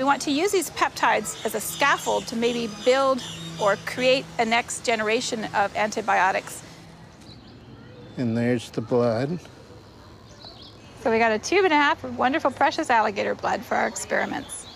We want to use these peptides as a scaffold to maybe build or create a next generation of antibiotics. And there's the blood. So we got a tube and a half of wonderful, precious alligator blood for our experiments.